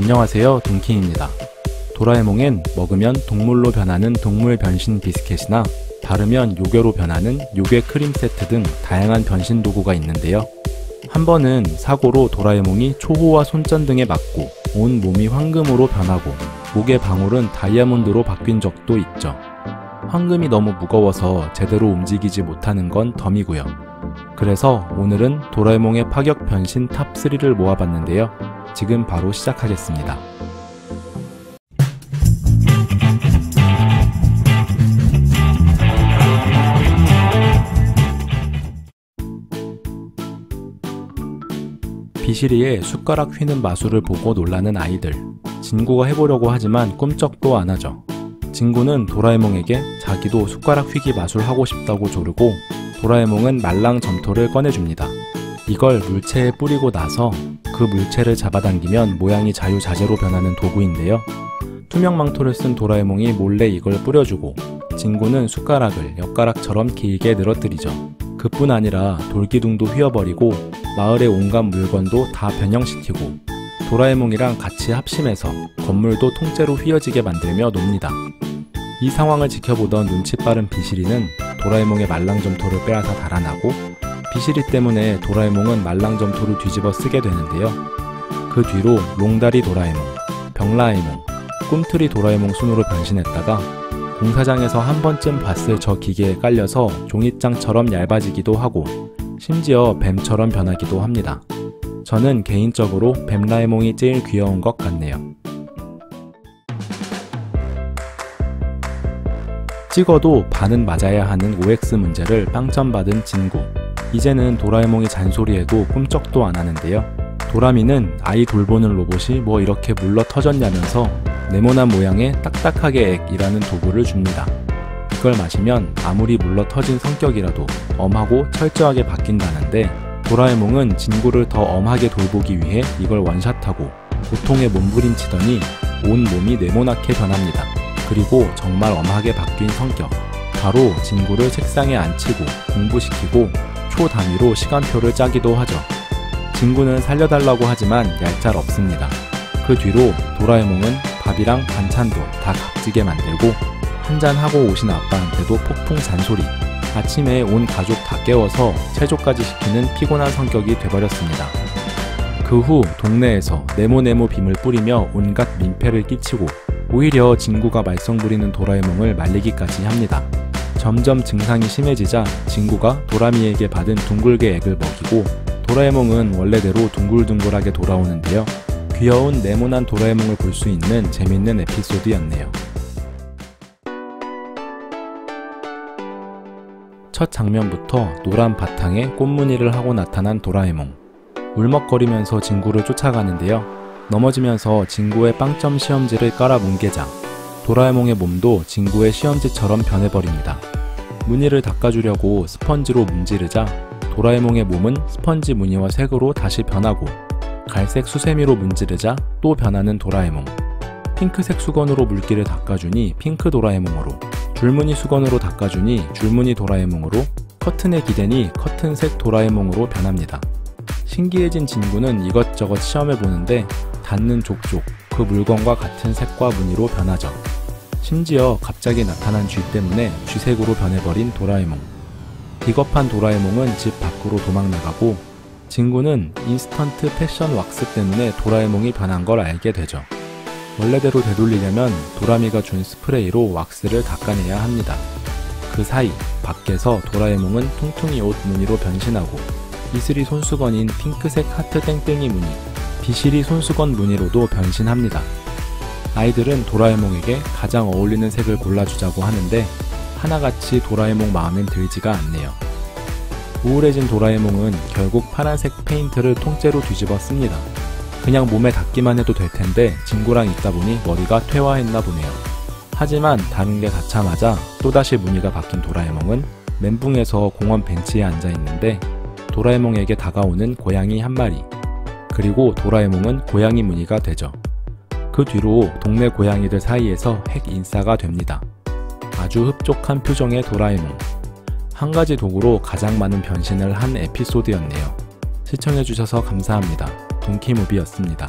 안녕하세요 동키입니다. 도라에몽엔 먹으면 동물로 변하는 동물 변신 비스킷이나 바르면 요괴로 변하는 요괴 크림 세트 등 다양한 변신 도구가 있는데요. 한 번은 사고로 도라에몽이 초호화 손전등에 맞고 온 몸이 황금으로 변하고 목의 방울은 다이아몬드로 바뀐 적도 있죠. 황금이 너무 무거워서 제대로 움직이지 못하는 건 덤이고요. 그래서 오늘은 도라에몽의 파격 변신 top 3를 모아봤는데요. 지금 바로 시작하겠습니다. 비시리의 숟가락 휘는 마술을 보고 놀라는 아이들. 진구가 해보려고 하지만 꿈쩍도 안 하죠. 진구는 도라에몽에게 자기도 숟가락 휘기 마술 하고 싶다고 조르고 도라에몽은 말랑 점토를 꺼내줍니다. 이걸 물체에 뿌리고 나서 그 물체를 잡아당기면 모양이 자유자재로 변하는 도구인데요. 투명 망토를 쓴 도라에몽이 몰래 이걸 뿌려주고 진구는 숟가락을 엿가락처럼 길게 늘어뜨리죠. 그뿐 아니라 돌기둥도 휘어버리고 마을의 온갖 물건도 다 변형시키고 도라에몽이랑 같이 합심해서 건물도 통째로 휘어지게 만들며 놉니다. 이 상황을 지켜보던 눈치 빠른 비시리는 도라에몽의 말랑점토를 빼앗아 달아나고 비시리 때문에 도라에몽은 말랑점토를 뒤집어 쓰게 되는데요. 그 뒤로 롱다리 도라에몽, 병라에몽, 꿈틀이 도라에몽 순으로 변신했다가 공사장에서 한 번쯤 봤을 저 기계에 깔려서 종이장처럼 얇아지기도 하고 심지어 뱀처럼 변하기도 합니다. 저는 개인적으로 뱀라에몽이 제일 귀여운 것 같네요. 찍어도 반은 맞아야 하는 OX 문제를 빵점 받은 진구. 이제는 도라에몽이 잔소리해도 꿈쩍도 안 하는데요. 도라미는 아이 돌보는 로봇이 뭐 이렇게 물러 터졌냐면서 네모난 모양의 딱딱하게 액이라는 도구를 줍니다. 이걸 마시면 아무리 물러 터진 성격이라도 엄하고 철저하게 바뀐다는데 도라에몽은 진구를 더 엄하게 돌보기 위해 이걸 원샷하고 고통에 몸부림치더니 온 몸이 네모나게 변합니다. 그리고 정말 엄하게 바뀐 성격. 바로 진구를 책상에 앉히고 공부시키고 초 단위로 시간표를 짜기도 하죠. 진구는 살려달라고 하지만 얄짤 없습니다. 그 뒤로 도라에몽은 밥이랑 반찬도 다 각지게 만들고 한잔하고 오신 아빠한테도 폭풍 잔소리. 아침에 온 가족 다 깨워서 체조까지 시키는 피곤한 성격이 돼버렸습니다. 그 후 동네에서 네모네모 빔을 뿌리며 온갖 민폐를 끼치고 오히려 진구가 말썽 부리는 도라에몽을 말리기까지 합니다. 점점 증상이 심해지자 진구가 도라미에게 받은 둥글게 액을 먹이고 도라에몽은 원래대로 둥글둥글하게 돌아오는데요. 귀여운 네모난 도라에몽을 볼 수 있는 재밌는 에피소드였네요. 첫 장면부터 노란 바탕에 꽃무늬를 하고 나타난 도라에몽. 울먹거리면서 진구를 쫓아가는데요. 넘어지면서 진구의 빵점 시험지를 깔아 뭉개자 도라에몽의 몸도 진구의 시험지처럼 변해버립니다. 무늬를 닦아주려고 스펀지로 문지르자 도라에몽의 몸은 스펀지 무늬와 색으로 다시 변하고 갈색 수세미로 문지르자 또 변하는 도라에몽. 핑크색 수건으로 물기를 닦아주니 핑크 도라에몽으로 줄무늬 수건으로 닦아주니 줄무늬 도라에몽으로 커튼에 기대니 커튼색 도라에몽으로 변합니다. 신기해진 진구는 이것저것 시험해보는데 닿는 족족 그 물건과 같은 색과 무늬로 변하죠. 심지어 갑자기 나타난 쥐 때문에 쥐색으로 변해버린 도라에몽. 비겁한 도라에몽은 집 밖으로 도망나가고 진구는 인스턴트 패션 왁스 때문에 도라에몽이 변한 걸 알게 되죠. 원래대로 되돌리려면 도라미가 준 스프레이로 왁스를 닦아내야 합니다. 그 사이 밖에서 도라에몽은 퉁퉁이 옷 무늬로 변신하고 이슬이 손수건인 핑크색 하트 땡땡이 무늬, 비실이 손수건 무늬로도 변신합니다. 아이들은 도라에몽에게 가장 어울리는 색을 골라주자고 하는데 하나같이 도라에몽 마음엔 들지가 않네요. 우울해진 도라에몽은 결국 파란색 페인트를 통째로 뒤집어 씁니다. 그냥 몸에 닿기만 해도 될 텐데 친구랑 있다 보니 머리가 퇴화했나 보네요. 하지만 다른 게 닿자마자 또다시 무늬가 바뀐 도라에몽은 멘붕에서 공원 벤치에 앉아 있는데 도라에몽에게 다가오는 고양이 한 마리. 그리고 도라에몽은 고양이 무늬가 되죠. 그 뒤로 동네 고양이들 사이에서 핵 인싸가 됩니다. 아주 흡족한 표정의 도라에몽. 한 가지 도구로 가장 많은 변신을 한 에피소드였네요. 시청해주셔서 감사합니다. 동키무비였습니다.